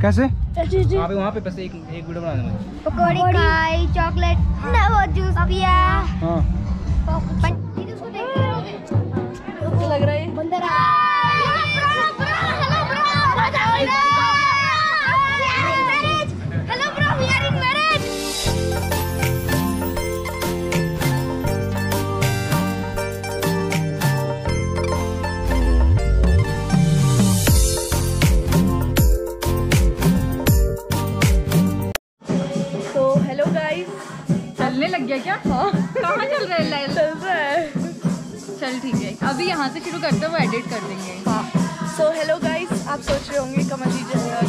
कैसे पे वहाँ पे बस एक एक वीडियो बनाना मुझे पकौड़ी खाई चॉकलेट ना वो जूस पिया हाँ लग रहा है बंदर लग गया क्या? हाँ। कहाँ चल रहा है लाइल चल रहा है। चल ठीक है। अभी यहाँ से शुरू करते हैं वो एडिट कर देंगे। हाँ। सो हेलो गाइस आप सोच रहे होंगे कमल जी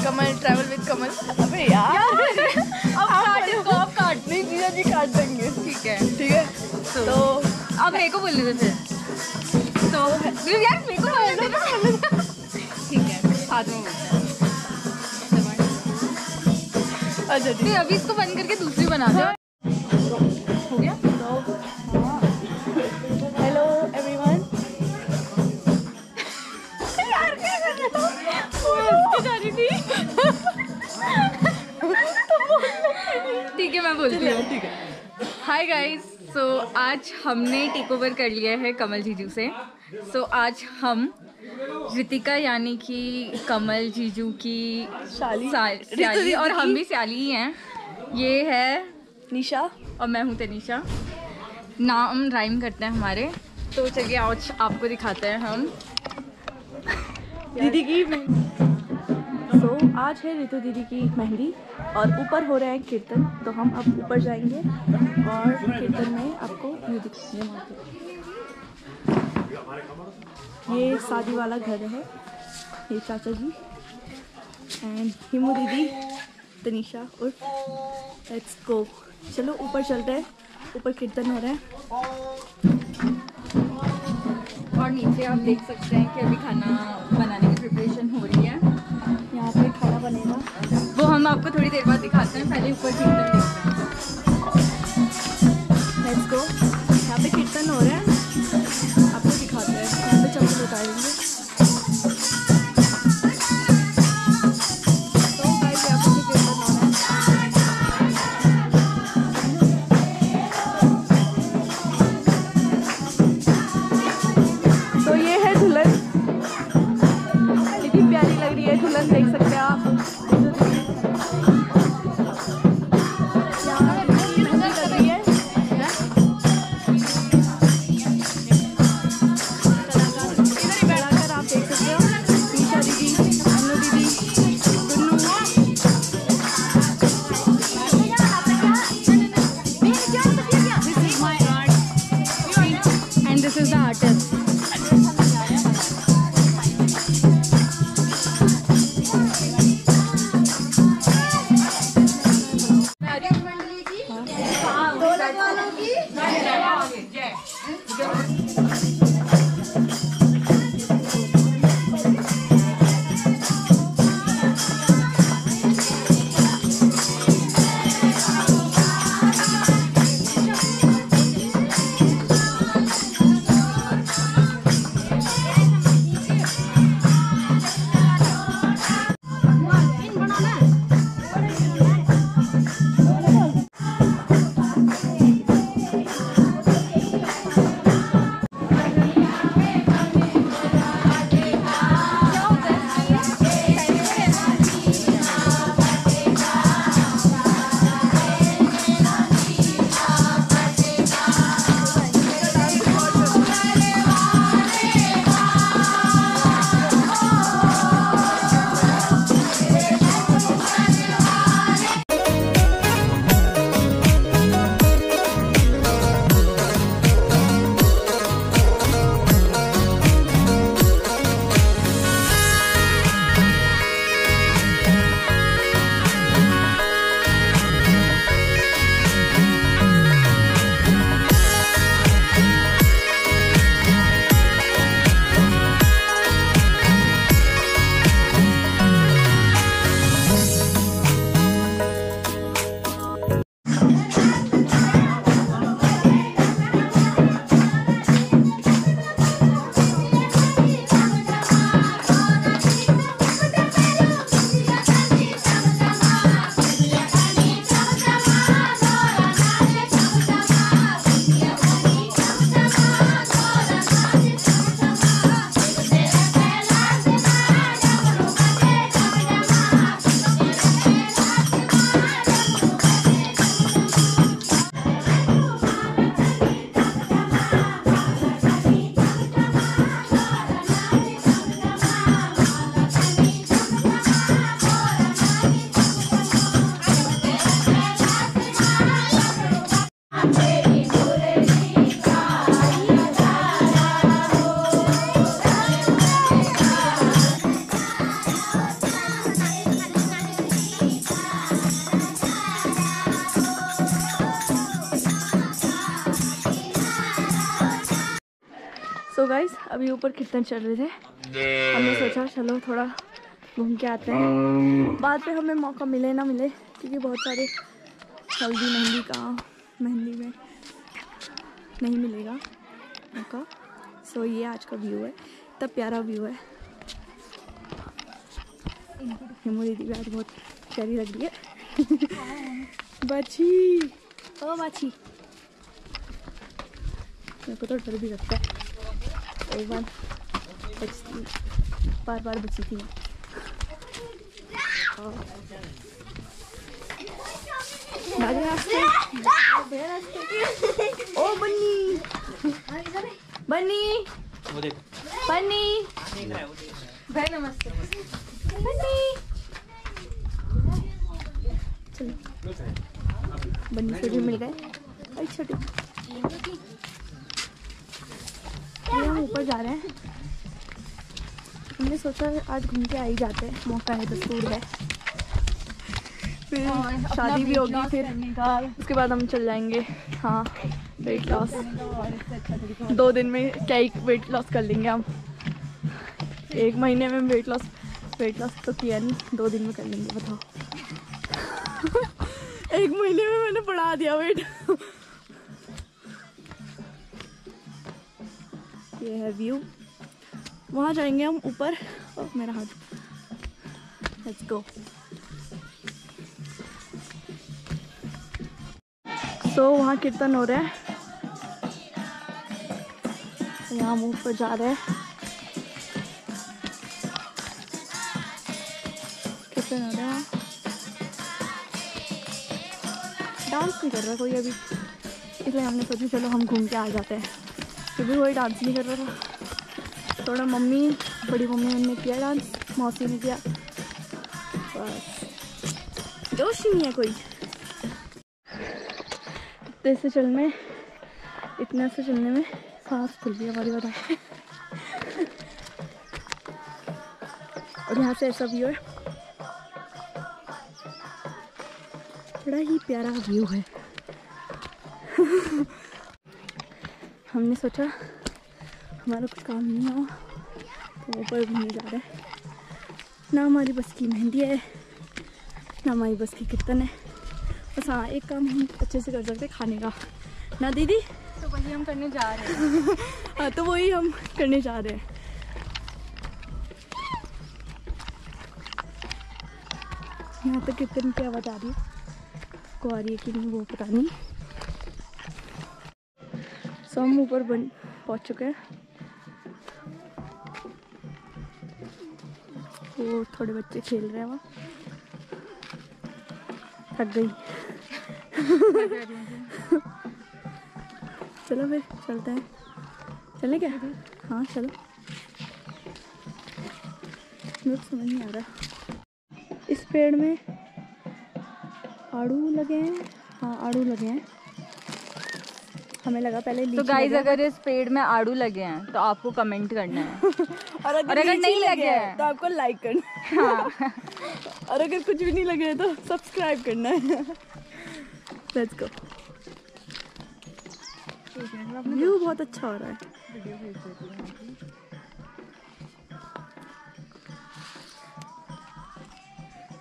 कमल ट्रैवल विद कमल। अबे यार। अब अब काट नहीं जीजा जी काट देंगे। ठीक है। ठीक है? तो अब मेरे को बोलने दे फिर तो यार मेरे को बोलने दे ठीक है साथ में बोलते हैं अच्छा अभी इसको बंद करके दूसरी बना दो। बोलती हूँ ठीक है। हाय गाइस सो आज हमने टेक ओवर कर लिया है कमल जीजू से। सो so, आज हम रितिका यानी कि कमल जीजू की शाली। स्याली और हम भी स्याली ही हैं। ये है निशा। और मैं हूँ तनीषा। नाम राइम करते हैं हमारे। तो चलिए आज आपको दिखाते हैं हम। दीदी की सो आज है ऋतु दीदी की मेहंदी। और ऊपर हो रहा है कीर्तन तो हम अब ऊपर जाएँगे और कीर्तन में आपको म्यूज़िक वहाँ पे। ये शादी वाला घर है, ये चाचा जी एंड हिमू दीदी, तनिषा उर्फ़ लेट्स गो चलो, ऊपर चलते हैं, ऊपर कीर्तन हो रहा है और नीचे आप देख सकते हैं कि अभी खाना बनाने हम आपको थोड़ी देर बाद दिखाते हैं, पहले ऊपर कीर्तन लेट्स गो यहाँ पे कीर्तन हो रहा है। आपको दिखाते हैं। यहाँ पे चप्पल उतारेंगे। अभी ऊपर कीर्तन चल रहे थे। हमने सोचा चलो थोड़ा घूम के आते हैं। बाद में हमें मौका मिले ना मिले क्योंकि बहुत सारे हल्दी मेहंदी का मेहंदी में नहीं मिलेगा मौका। सो ये आज का व्यू है। इतना प्यारा व्यू है। हिमू दीदी भी आज बहुत प्यारी लग रही है। बाछी। ओ बाछी। मेरे को तो डर भी लगता है। एक बार। बचती बार बार बची थी। ओ, बन्नी। बन्नी। बन्नी। भाई, नमस्ते। बन्नी। बन्नी मिल गए। छोटी ये हम ऊपर जा रहे हैं। हमने सोचा आज घूम के आ ही जाते हैं। मौका है दस्तूर है। फिर शादी भी होगी फिर उसके बाद हम चल जाएँगे। हाँ वेट लॉस दो दिन में क्या ही वेट लॉस कर लेंगे हम। एक महीने में वेट लॉस वेट लॉस तो किया नहीं दो दिन में कर लेंगे बताओ। एक महीने में मैंने बढ़ा दिया वेट ये है व्यू वहाँ जाएँगे हम ऊपर। और मेरा हाथ। लेट्स गो सो वहाँ कीर्तन हो रहा है। यहाँ हम ऊपर जा रहे हैं। कीर्तन हो रहा है। डांस नहीं कर रहा कोई अभी। इसलिए हमने सोचा, चलो हम घूम के आ जाते हैं। क्योंकि कोई डांस नहीं कर रहा था। थोड़ा मम्मी, बड़ी मम्मी ने किया डांस मौसी ने किया। बस। जोश ही नहीं है कोई। इतने से चलने, इतने से चलने में सांस खुल गई हमारी बता और यहाँ से ऐसा व्यू है। बड़ा ही प्यारा व्यू है। हमने सोचा हमारा कुछ काम नहीं हुआ तो ऊपर घूमने जा रहे हैं। ना हमारी बस की मेहंदी है ना हमारी बस की कीर्तन है। बस हाँ एक काम हम अच्छे से कर सकते खाने का। ना दीदी? तो वही हम करने जा रहे हैं। हाँ तो वही हम करने जा रहे हैं। यहाँ तक कीर्तन की आवाज़ आ रही है। को आ रही है कि नहीं वो पता नहीं। सो हम ऊपर बन पहुँच चुके हैं। वो थोड़े बच्चे खेल रहे हैं वहाँ। थक गई। चलो फिर, चलते हैं। चलें क्या? हाँ चलो। को समझ नहीं आ रहा। इस पेड़ में आड़ू लगे हैं। हाँ आड़ू लगे हैं। हमें लगा पहले तो गाइज़ अगर इस पेड़ में आड़ू लगे हैं तो आपको कमेंट करना है। और अगर, और अगर नहीं लगे हैं, तो आपको लाइक करना है। हाँ। और अगर कुछ भी नहीं लगे हैं तो सब्सक्राइब करना है। लेट्स गो व्यू बहुत अच्छा हो रहा है।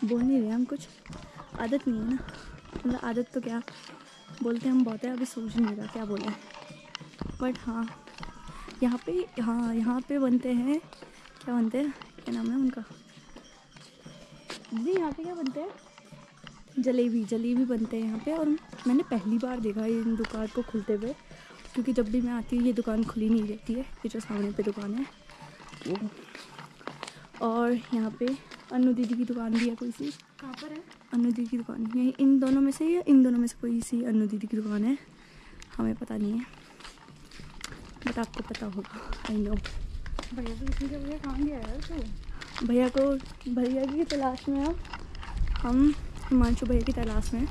बोल नहीं रहे हम कुछ। आदत नहीं है ना। मतलब आदत तो क्या? बोलते हम बहुत है, अभी सोच नहीं रहा क्या बोले। बट हाँ यहाँ पे हाँ यहाँ पे बनते हैं, क्या बनते हैं? क्या नाम है उनका? जी, यहाँ पे क्या बनते हैं? जलेबी जलेबी बनते हैं यहाँ पे, और मैंने पहली बार देखा है इन दुकान को खुलते हुए, क्योंकि जब भी मैं आती हूँ, ये दुकान खुली नहीं रहती है, ये जो सामने पे दुकान है। वो और यहाँ पे अनु दीदी की दुकान भी है कोई सी। कहाँ पर है? अनु दीदी की दुकान यही इन दोनों में से या इन दोनों में से कोई सी अनु दीदी की दुकान है? हमें पता नहीं है। बट आपको पता होगा। आई नो भैया तो जगह कहाँ गया तू। भैया को भैया की तलाश में हम हम हिमांशु भैया की तलाश में।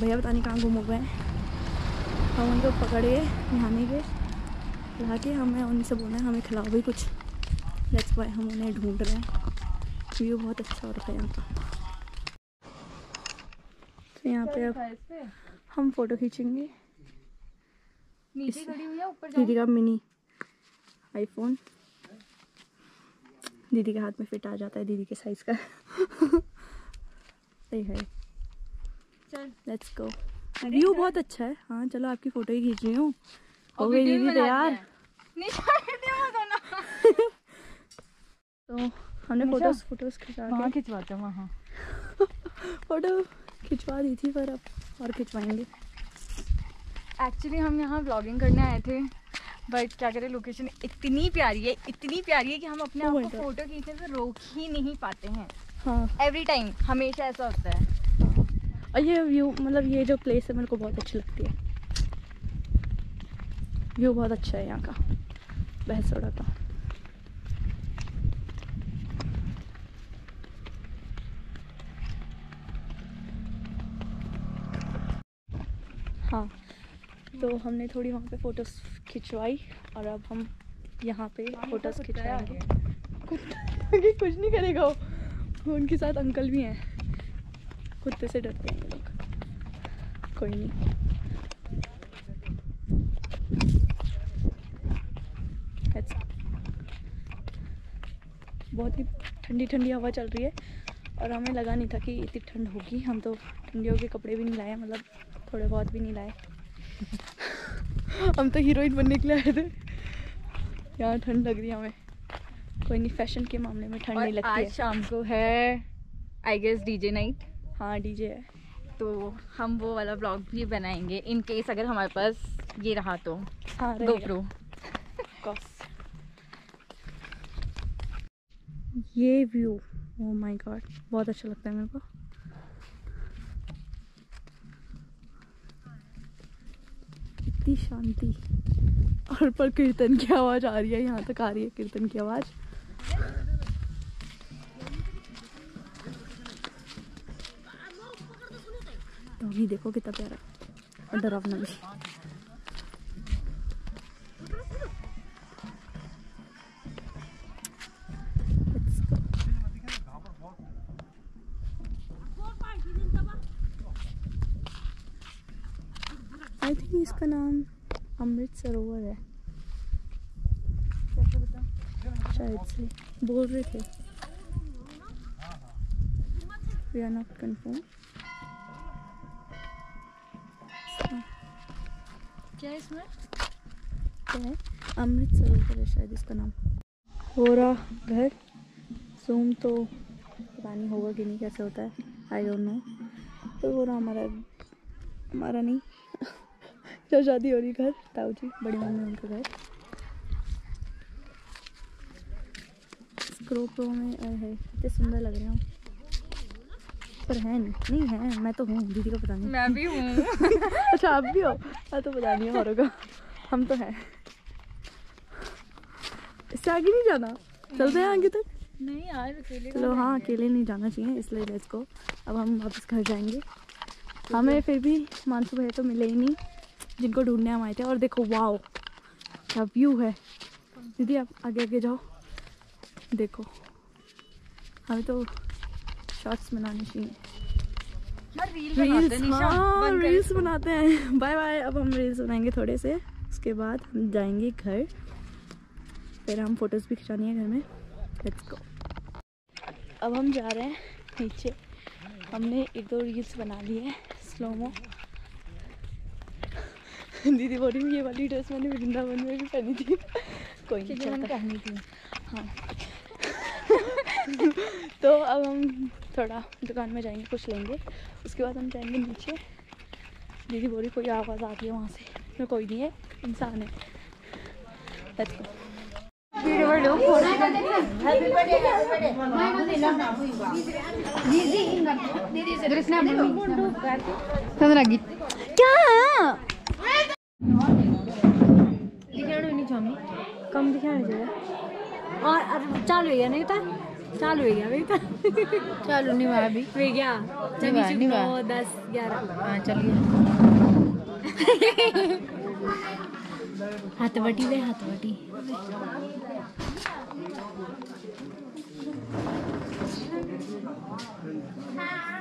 भैया पता नहीं कहाँ गुम हो गए हम उनको पकड़े नहाने के ला के हमें उनसे बोला है हमें खिलाओ भी कुछ। लेट्स वाई हम उन्हें ढूंढ रहे हैं। व्यू बहुत अच्छा हो रहा है यहाँ का। यहाँ पे अब हम फ़ोटो खींचेंगे। दीदी का मिनी आईफोन दीदी के हाथ में फिट आ जाता है दीदी के साइज़ का। सही है। चल। लेट्स गो व्यू बहुत अच्छा है। हाँ चलो आपकी फ़ोटो ही खींच रही हूँ। हो गई दीदी तैयार। तो हमने फ़ोटोज़ फ़ोटोज़ खिंचा वहाँ खिंचवाते हैं वहाँ। फ़ोटो खिंचवा दी थी पर अब और खिंचवाएँगे। एक्चुअली हम यहाँ ब्लॉगिंग करने आए थे बट क्या करें लोकेशन इतनी प्यारी है इतनी प्यारी है कि हम अपने Oh आप को फ़ोटो खींचने से रोक ही नहीं पाते हैं। हाँ। एवरी टाइम हमेशा ऐसा होता है। और ये व्यू मतलब ये जो प्लेस है मेरे को बहुत अच्छी लगती है। व्यू बहुत अच्छा है यहाँ का बहसोड़ा का हाँ। तो हमने थोड़ी वहाँ पे फ़ोटोज़ खिंचवाई और अब हम यहाँ पे फ़ोटोज़ खिंचवाएँगे। कुत्ता कुछ नहीं करेगा वो। उनके साथ अंकल भी हैं। कुत्ते से डरते हैं लोग। कोई नहीं। बहुत ही ठंडी ठंडी हवा चल रही है। और हमें लगा नहीं था कि इतनी ठंड होगी। हम तो ठंडियों के कपड़े भी नहीं लाए मतलब थोड़े बहुत भी नहीं लाए। हम तो हीरोइन बनने के लिए आए थे। यहाँ ठंड लग रही है हमें। कोई नहीं फ़ैशन के मामले में ठंड नहीं लगती आज है। शाम को है आई गेस डीजे नाइट हाँ डीजे है। तो हम वो वाला ब्लॉग भी बनाएँगे इन केस अगर हमारे पास ये रहा तो। हाँ गोप्रो. ये व्यू ओ माय गॉड बहुत अच्छा लगता है मेरे को। इतनी शांति। और पर कीर्तन की आवाज़ आ रही है, यहाँ तक आ रही है कीर्तन की आवाज़। तो देखो कितना प्यारा। डरावना भी सरोवर है। शायद से। बोल रहे थे। वी आर नॉट कन्फर्म क्या है इसमें? क्या है? अमृत सरोवर है शायद इसका नाम। हो रहा घर। जूम तो पता नहीं होगा कि नहीं कैसे होता है। आई डोंट नो तो हो रहा हमारा हमारा नहीं। क्या शादी हो रही घर ताऊ जी बड़ी मम्मी उनका घर। स्क्रो प्रो में है कितने सुंदर लग रहे हैं। पर है नहीं नहीं है मैं तो हूँ दीदी को पता नहीं। मैं भी हूँ। अच्छा आप भी हो? हाँ तो पता नहीं है औरों का। हम तो हैं। इससे आगे नहीं जाना? चलते हैं आगे तक? नहीं यार अकेले चलो हाँ अकेले नहीं जाना चाहिए इसलिए लेट्स को अब हम वापस घर जाएँगे। हमें फिर भी मानसू भैया तो मिले ही नहीं। जिनको ढूँढने हम आए थे। और देखो वाओ क्या व्यू है। दीदी आप आगे आगे जाओ। देखो हमें तो शॉर्ट्स बनाने चाहिए। रील रील्स हाँ रील्स बनाते हैं। बाय बाय अब हम रील्स बनाएँगे थोड़े से। उसके बाद हम जाएँगे घर। फिर हम फ़ोटोज़ भी खिंचानी है घर में। लेट्स गो अब हम जा रहे हैं नीचे। हमने एक दो रील्स बना ली है स्लोमो दीदी बोल रही ये वाली ड्रेस मैंने वृंदावन में भी पहनी थी कोई नहीं। पहनी थी हाँ तो अब हम थोड़ा दुकान में जाएँगे कुछ लेंगे उसके बाद हम जाएँगे नीचे दीदी बोली कोई आवाज़ आती है वहाँ से मैं कोई नहीं है इंसान है लेट्स गो क्या कम दिखाने चाहिए। और चालू है नहीं था चालू है क्या? नहीं था चलो निभा भी वे गया। नौ दस ग्यारह। हाँ चलिए। हाथवटी हाथवटी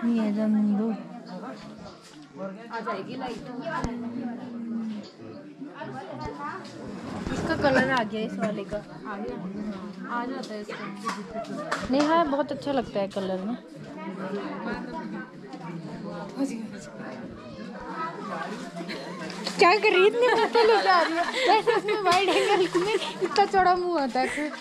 नहीं है जम दो। आ जाएगी लाइट इसका कलर आ गया इस वाले का। आ गया आ जाता है इसका। नहीं हाँ बहुत अच्छा लगता है कलर में क्या कर रही इतनी पत्ते लेके आ रही है। वैसे उसमें वाइड एंगल में इतना चौड़ा मुँह आता है फिर।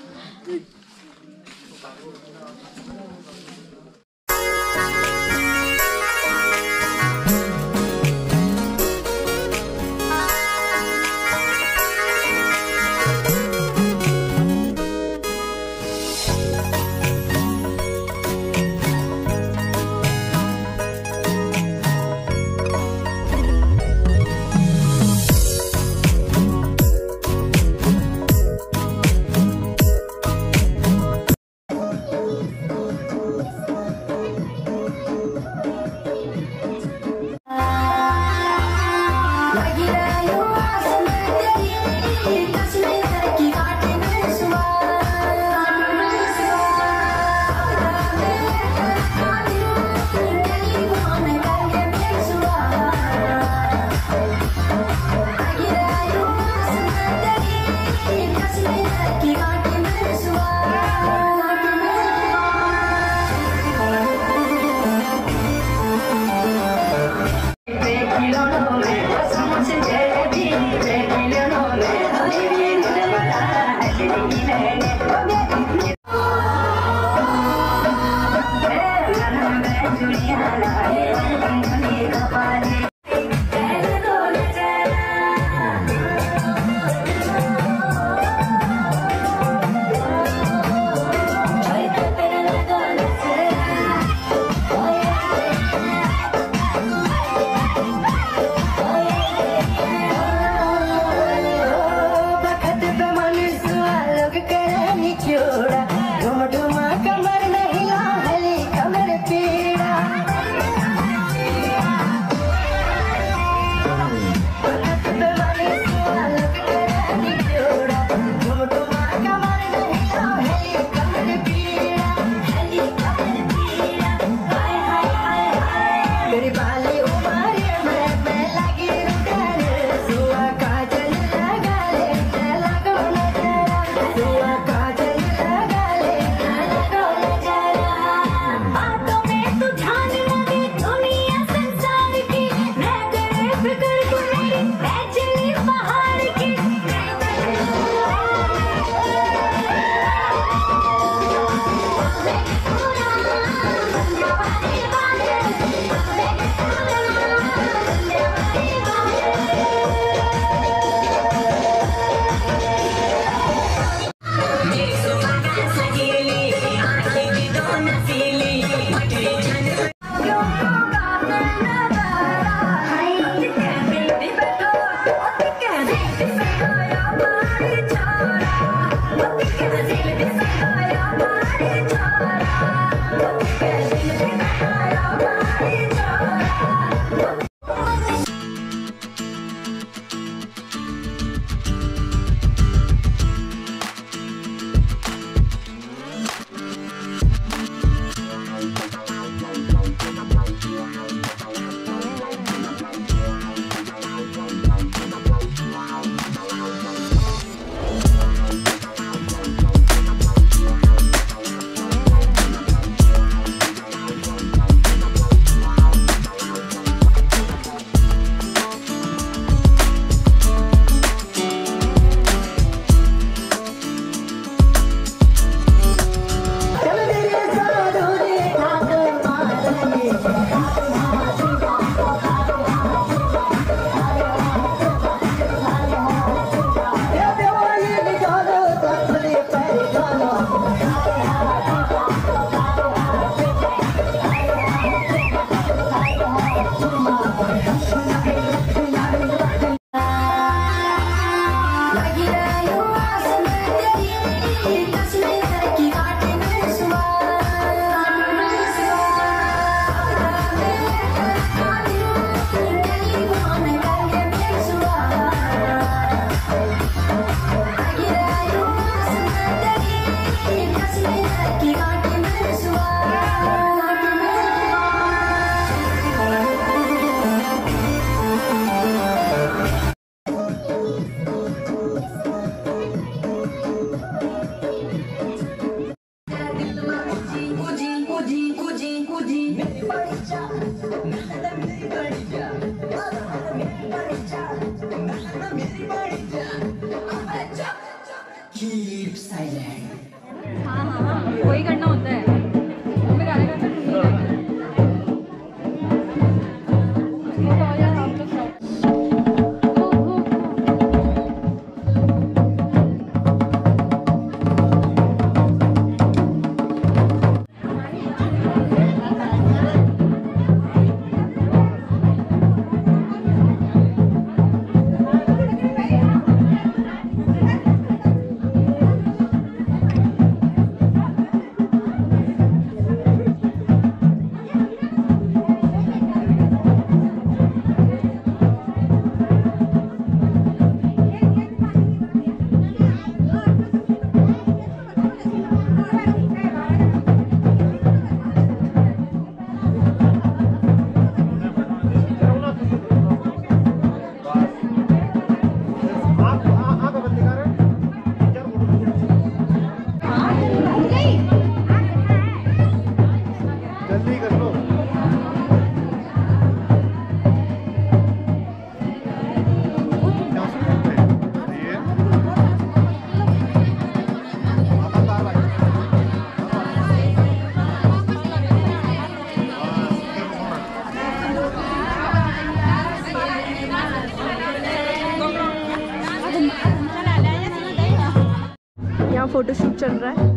चल रहा है।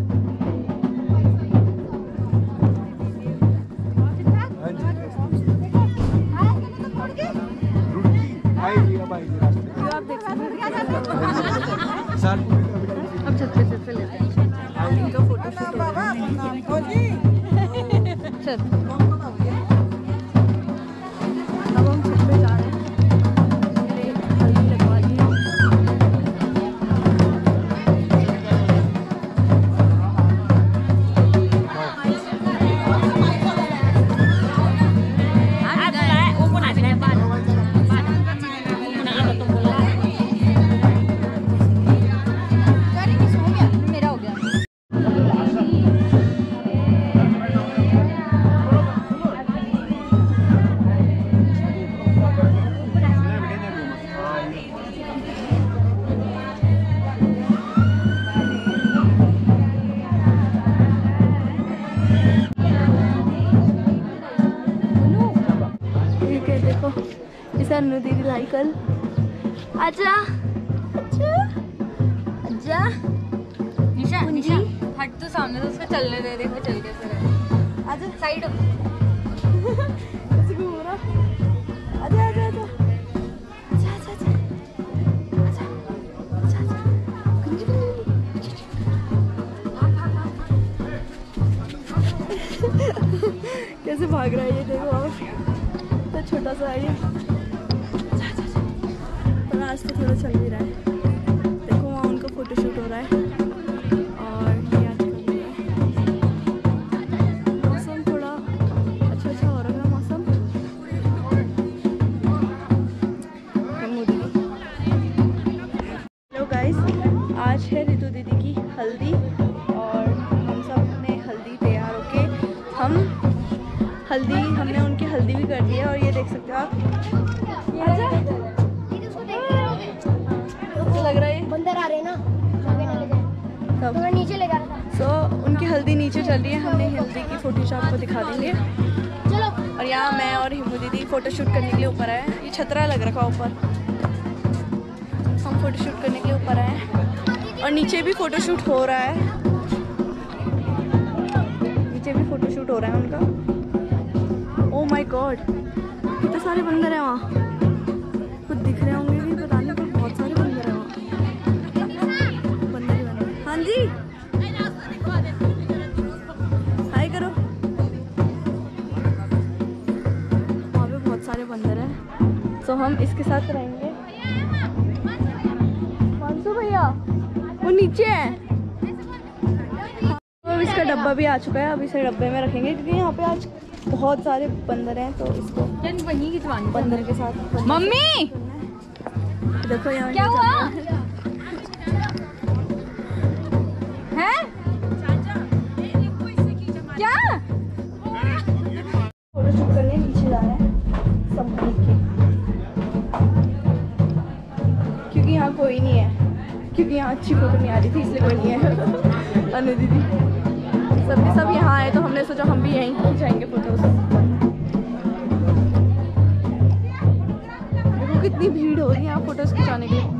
साइकिल अच्छा अच्छा निशा निशा हट तो सामने से उसका चलने दे देखो चल के फिर अच्छा साइड और नीचे भी फ़ोटो शूट हो रहा है। नीचे भी फ़ोटो शूट हो रहा है उनका। ओ माय गॉड कितने सारे बंदर हैं वहाँ। कुछ दिख रहे होंगे भी, पता नहीं, पर बहुत सारे बंदर हैं वहाँ। बंदर ही जी। हाय करो। वहाँ पे बहुत सारे बंदर हैं। तो हम इसके साथ रहेंगे चुका है अब इसे डब्बे में रखेंगे क्योंकि यहाँ पे आज बहुत सारे बंदर हैं तो इसको वहीं बंदर के साथ मम्मी! देखो यहाँ क्या हुआ? है। क्या? फ़ोटो शूट करने नीचे जा रहे हैं सब के। क्योंकि यहाँ कोई नहीं है क्योंकि यहाँ अच्छी फ़ोटो नहीं आ रही थी इसलिए कोई नहीं है। अनु दीदी। के सब यहाँ आए तो हमने सोचा हम भी यहीं खिंचाएँगे फ़ोटोज़ देखो कितनी भीड़ हो रही है यहाँ फ़ोटोज़ खिंचाने के लिए।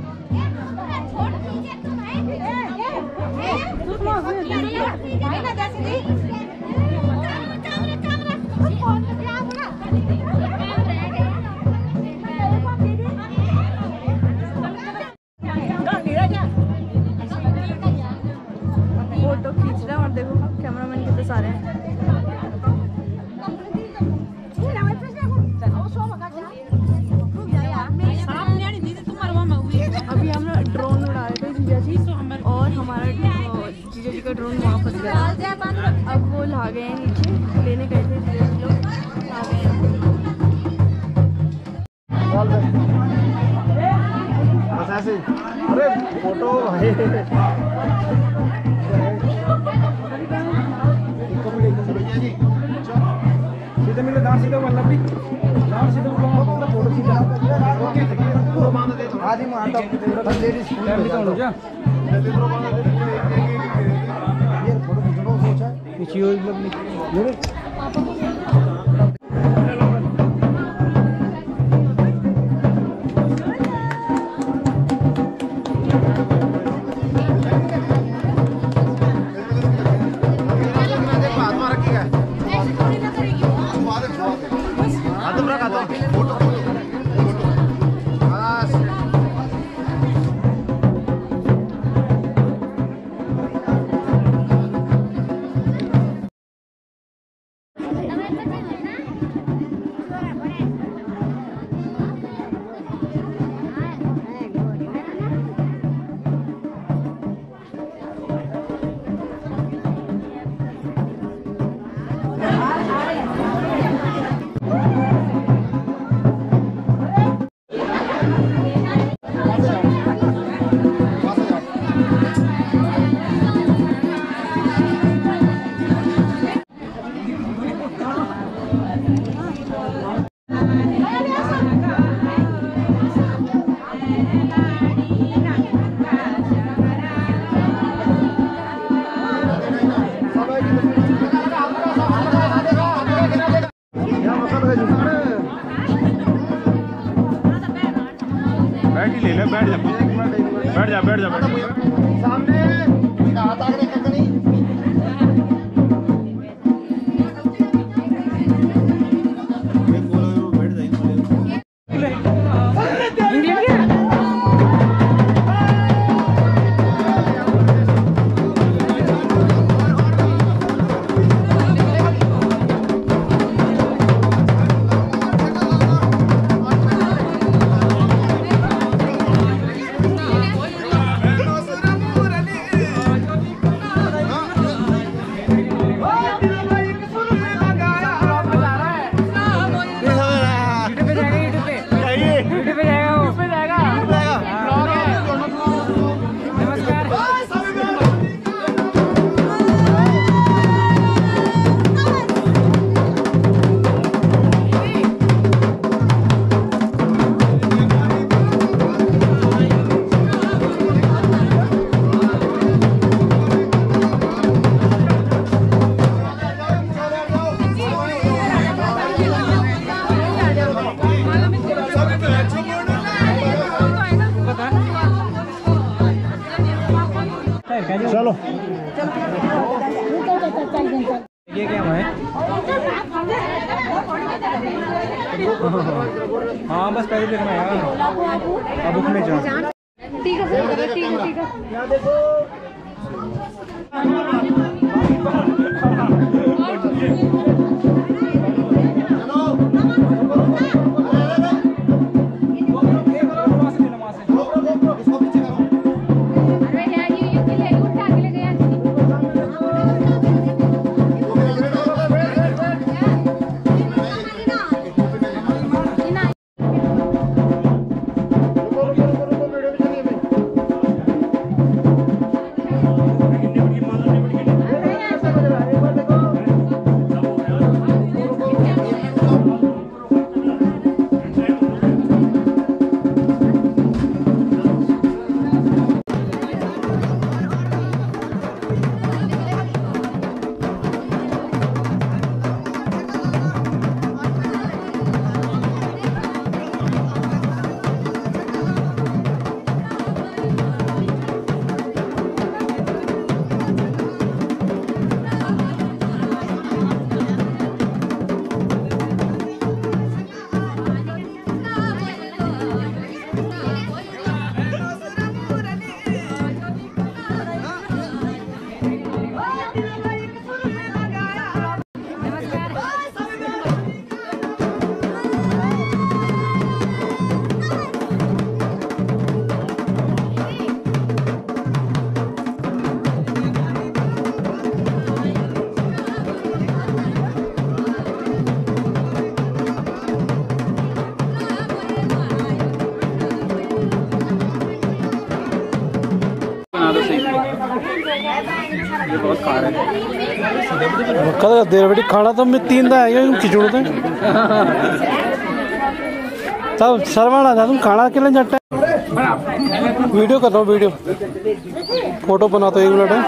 कद देर बेटी खाना तो मैं तीन दा है खिचड़ तो तब शर्मा था, तुम खाना के लिए वीडियो कर रहा हूँ वीडियो। फ़ोटो बनाता हूँ एक मिनट। है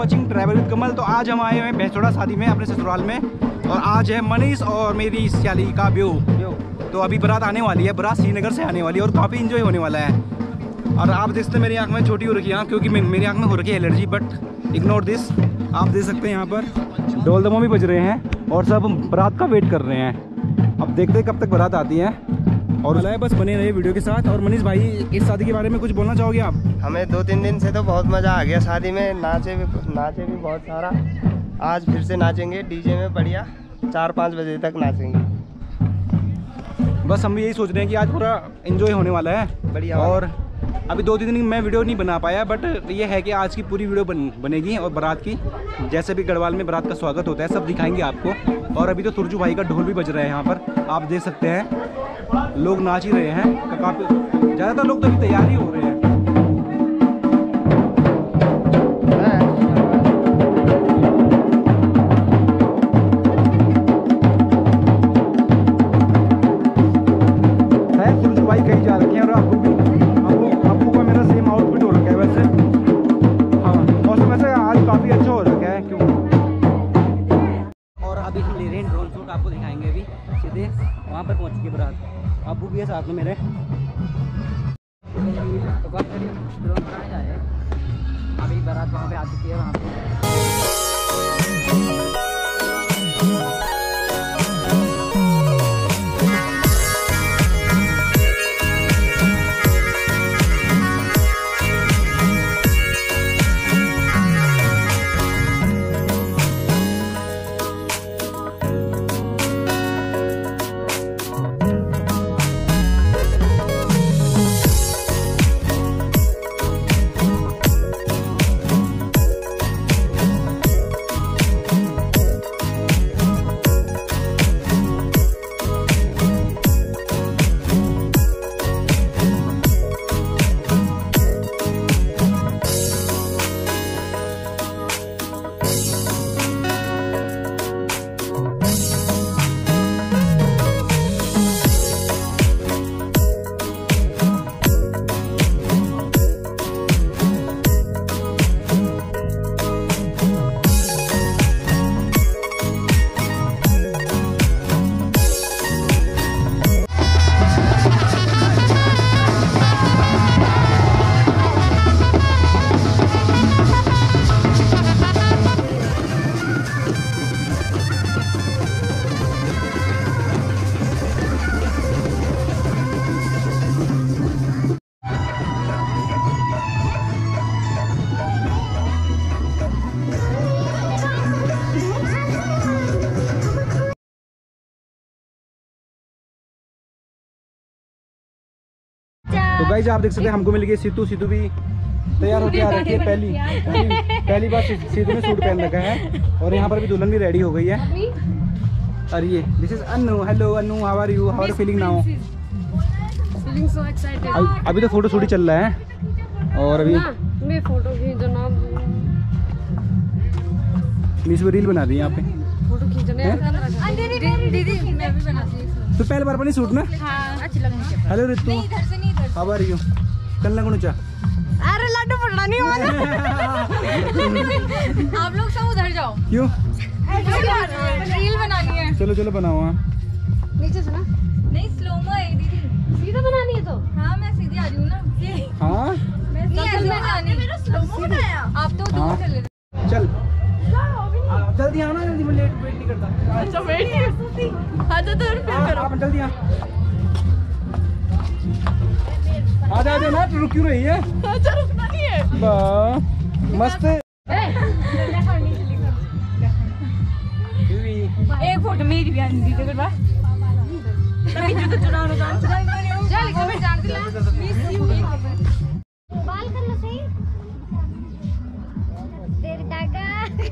वाचिंग ट्रैवल विद कमल तो आज हम आए हैं भैंसोड़ा शादी में अपने ससुराल में। और आज है मनीष और मेरी सियाली का ब्यो। तो अभी बारात आने वाली है बारात श्रीनगर से आने वाली है और काफ़ी इंजॉय होने वाला है। और आप देख सकते हैं मेरी आँख में छोटी हो रखी है क्योंकि मेरी आँख में हो रखी है एलर्जी बट इग्नोर दिस आप देख सकते हैं यहाँ पर ढोल दमो भी बज रहे हैं और सब बारात का वेट कर रहे हैं। अब देखते हैं कब तक बारात आती है। और है बस बने रहे वीडियो के साथ। और मनीष भाई इस शादी के बारे में कुछ बोलना चाहोगे आप? हमें दो तीन दिन से तो बहुत मज़ा आ गया शादी में नाचे भी नाचे भी बहुत सारा। आज फिर से नाचेंगे डीजे में बढ़िया चार पाँच बजे तक नाचेंगे। बस हम भी यही सोच रहे हैं कि आज पूरा एंजॉय होने वाला है। बढ़िया और अभी दो तीन दिन मैं वीडियो नहीं बना पाया बट ये है कि आज की पूरी वीडियो बन, बनेगी और बारात की। जैसे भी गढ़वाल में बारात का स्वागत होता है सब दिखाएँगे आपको। और अभी तो तुरजू भाई का ढोल भी बज रहा है यहाँ पर आप देख सकते हैं। लोग नाच ही रहे हैं काफ़ी ज़्यादातर लोग तो अभी तैयार ही हो रहे है। भी है साथ में मेरे। गाइज़ आप देख सकते हैं हमको मिल गई सीतू सीतू भी तैयार होकर आ रखी है पहली। पहली, पहली बार सी- सीतू ने सूट पहन रखा है और यहाँ पर भी दुल्हन भी रेडी हो गई है। और ये this is Anu hello Anu how are you how are feeling now feeling so excited अभी तो फ़ोटो शूट ही चल रहा है। और अभी मैं फ़ोटो खींचना मिस रील बना दी यहाँ पे। फ़ोटो खींचने दीदी मैं भी बनाती हूँ तो पहले बार बनी सूट ना? हाँ अच्छी लगनी हेलो रितु। इधर से नहीं इधर हाउ आर यू कल लगणू चा। अरे लड्डू पड़ना नहीं आप लोग सब उधर जाओ। क्यों? रील बनानी है। चलो चलो बनाओ हाँ। नीचे से ना। नहीं स्लोमो है दीदी। सीधा बनानी है तो? हाँ मैं सीधी आ रही हूँ ना। हाँ? नहीं ऐसे बनानी मेरा स्लोमो बनाया आप तो हाँ। दूर चले चल। आ, जल्दी आना जल्दी मैं लेट वेट नहीं करता अच्छा वेट नहीं हाँ तो दूर आ, आप जल्दी आ आ जा जा ना तू रुक क्यों रही है अच्छा रुकना नहीं है बा, मस्त। एक फ़ोटो मेरी भी आनी दीदी करवा तभी जो तो चुनाव ना जान चल कमेंट जान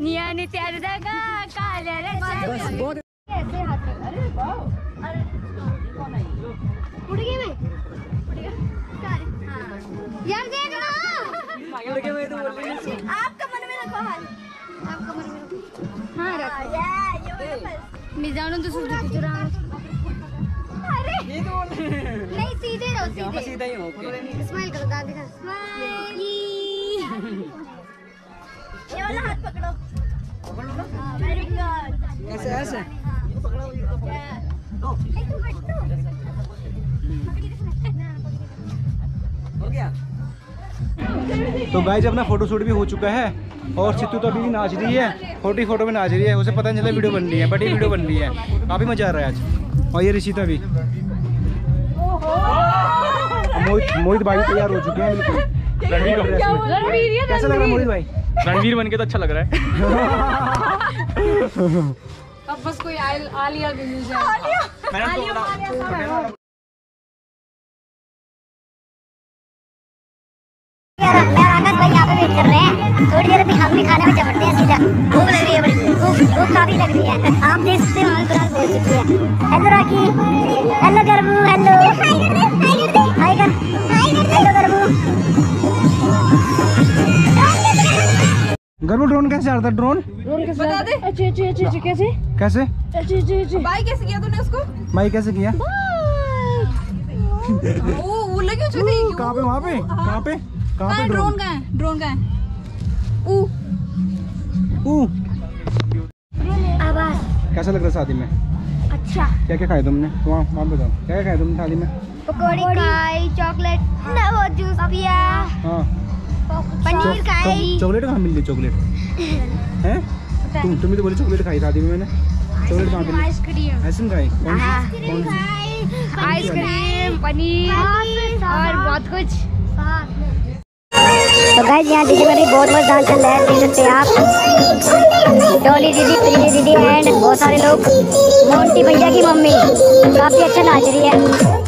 निया ने त्यार दागा काल्या रे कैसे हाथ रख- अरे वाह अरे उड़ गई मैं उड़ गया कार हाँ यार देख लो उड़ गए मैं तो बोल रही हूँ आप कमर में रखो हाथ आप कमर में रखो हाँ रखो मैं जाऊँ तो सूरज की तरह अरे नहीं सीधे रहो सीधे सीधा ही हो स्माइल करो दादी का स्माइल ये वाला हाथ पकड़ो। वेरी गुड ऐसे ऐसे हो गया तो गाइज़ अपना फ़ोटो शूट भी हो चुका है और सिद्धू तो अभी भी नाच रही है। फ़ोटो ही फ़ोटो में नाच रही है उसे पता नहीं चला वीडियो बन रही है बट ये वीडियो बन रही है। काफ़ी मज़ा आ रहा है आज। और ये ऋषिता भी। मोहित मोहित भाई तैयार हो चुके हैं बिल्कुल। कैसा लग रहा है मोहित भाई? रणवीर बन के तो अच्छा लग रहा है। अब बस कोई आल- आलिया भी मिल जाए। आनंद भाई यहाँ पे वेट कर रहे हैं। थोड़ी देर अभी हम भी खाने में चमटते हैं सीधा। भूख लग रही है बड़ी। भूख भूख काफ़ी लग रही है। आप देख सकते हो हमारी दुकान पहुँच चुकी है। हेलो राखी। हेलो गर्बू हेलो। गर्व ड्रोन कैसे आता है ड्रोन बता दे। अच्छे अच्छे अच्छे अच्छे कैसे? कैसे? अच्छे अच्छे अच्छे। बाई कैसे किया तूने उसको? भाई कैसे किया? वो वो लगी हुई थी कहाँ पे वहाँ पे? कहाँ पे? कहाँ पे ड्रोन ड्रोन का है? ड्रोन का है? ऊ। ऊ। आवाज़। कैसा लग रहा है शादी में? अच्छा। क्या क्या खाया तुमने? वहाँ वहाँ बताओ। क्या क्या खाया तुमने थाली में? पकौड़ी खाई चॉकलेट ना वो जूस पिया। हाँ। पनीर खाई। चॉकलेट कहाँ मिल रही चॉकलेट? हैं? तुम तुम तो बोली चॉकलेट खाई शादी में मैंने। चॉकलेट कहाँ मिली? आइसक्रीम। आइसक्रीम खाई? कौन सी? कौन सी? आइसक्रीम पनीर और बहुत कुछ। तो गाइस यहाँ डीजे में भी बहुत बहुत डांस चल रहा है देख सकते हैं आप। डॉली दीदी प्रीति दीदी एंड बहुत सारे लोग। मोंटी भैया की मम्मी। काफ़ी अच्छा नाच रही है।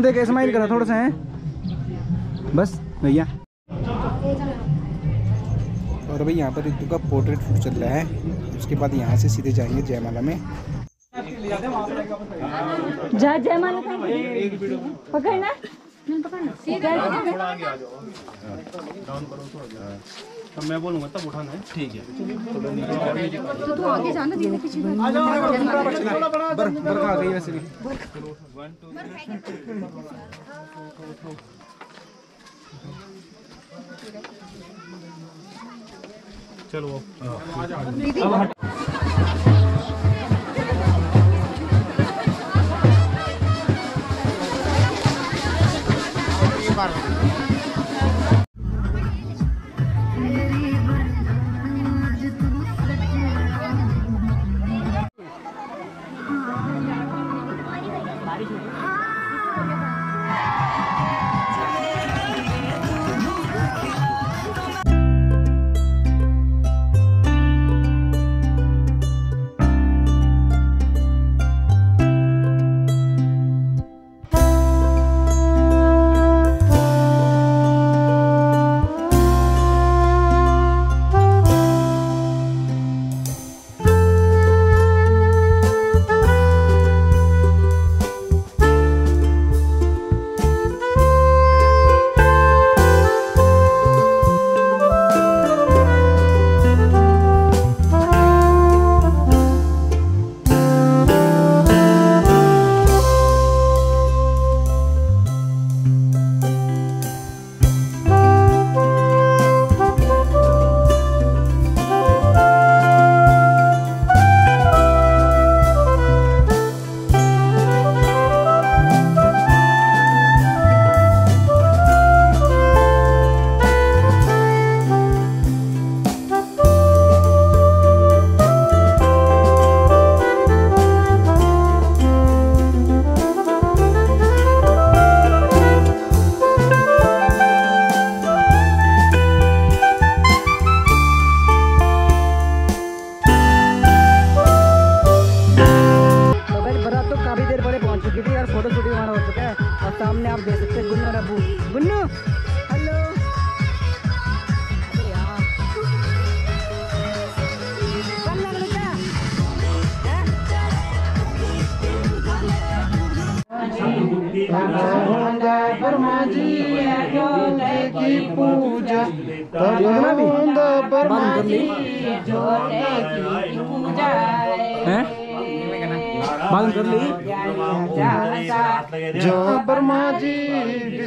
इन्ना देख स्माइल करा थोड़ा सा है? बस भैया। और भाई यहाँ पर रितु का पोर्ट्रेट शूट चल रहा है। उसके बाद यहाँ से सीधे जाएँगे जयमाला में। जा जय माला पकड़ना तब मैं बोलूँगा तब उठाना है। ठीक है। तू आगे जाना पीछे वैसे भी चलो तो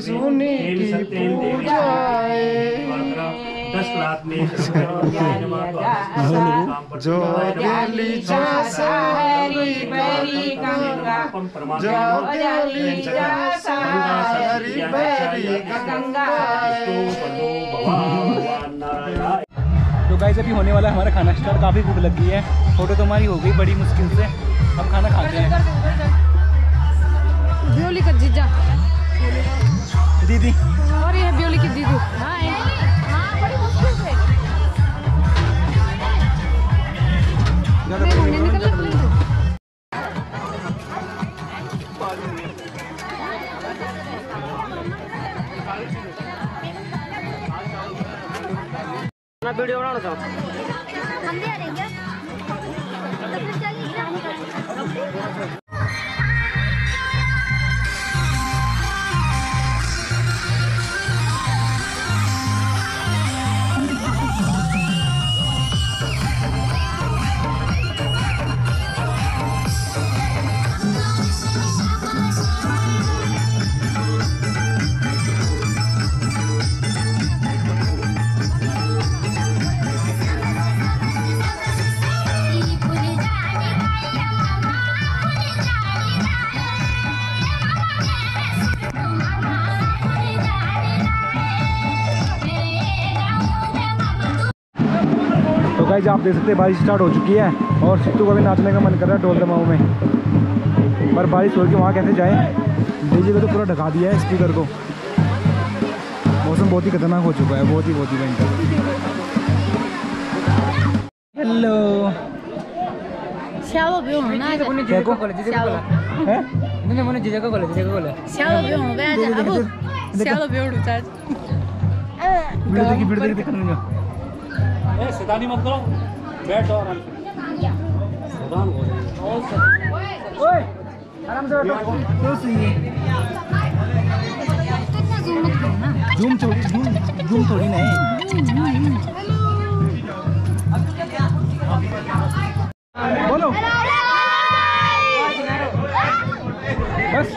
विष्णुनी की पूजा जो दिली जा सारी बैरी गंगा जो दिली जा सारी बैरी गंगा तो गाइस अभी होने वाला है हमारा खाना स्टार्ट काफ़ी भूख लग गई है फ़ोटो तो हमारी हो गई बड़ी मुश्किल से अब खाना खाते हैं जीजा दीदी। और ये है ब्योली की दीदी। हाय। हाँ बड़ी मुश्किल से वीडियो बनाना चाहो हम भी आ रहेंगे तो फिर गाइस आप देख सकते हैं बारिश स्टार्ट हो चुकी है और सिद्धू का भी नाचने का मन कर रहा है ढोल दमाऊ में। पर बारिश हो के वहाँ कैसे जाए? डीजे को तो पूरा ढका दिया है स्पीकर को। मौसम बहुत ही खतरनाक हो चुका है बहुत ही बहुत ही भयंकर। हेलो श्यालो भी होना ना देखो बोले जीजे को बोला हैं मैंने जीजे को बोला जीजे को बोला श्यालो भी होना बे आज अब श्यालो भी होना चाच वीडियो देखी वीडियो देखी देखने में ए शैतानी मत करो। बैठो आराम से। शैतान हो रहे ओए आराम से बैठो। तो सही है? जूम थोड़ी जूम जूम थोड़ी नहीं। बोलो। बस।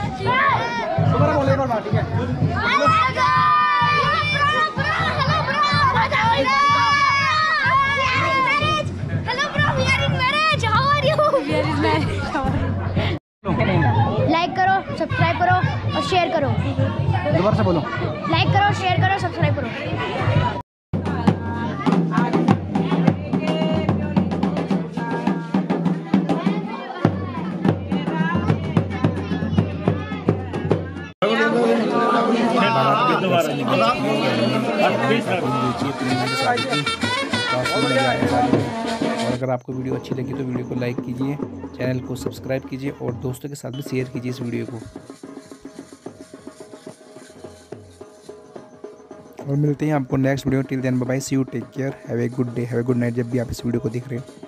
दोबारा बोलो एक बार ठीक है? दोबारा से बोलो। लाइक करो शेयर करो सब्सक्राइब करो। और अगर आपको वीडियो अच्छी लगी तो वीडियो को लाइक कीजिए चैनल को सब्सक्राइब कीजिए और दोस्तों के साथ भी शेयर कीजिए इस वीडियो को। और मिलते हैं आपको next video till then bye see you take care have a good day have a good night जब भी आप इस वीडियो को देख रहे हो।